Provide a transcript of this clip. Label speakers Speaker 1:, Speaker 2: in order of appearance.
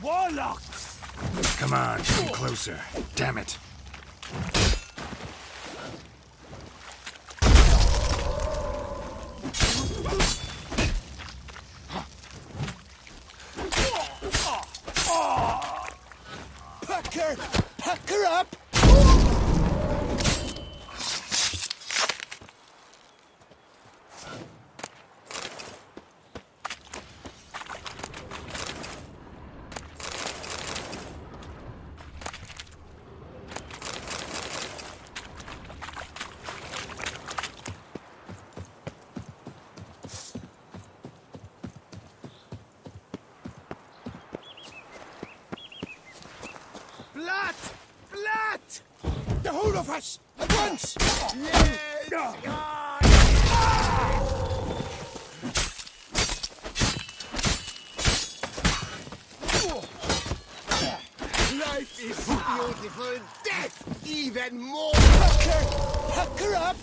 Speaker 1: Warlocks!
Speaker 2: Come on, come closer. Damn it.
Speaker 1: Pack her up! Blood! Blood! The whole of us! At once! Ah! Life is beautiful. Death even more. Fucker!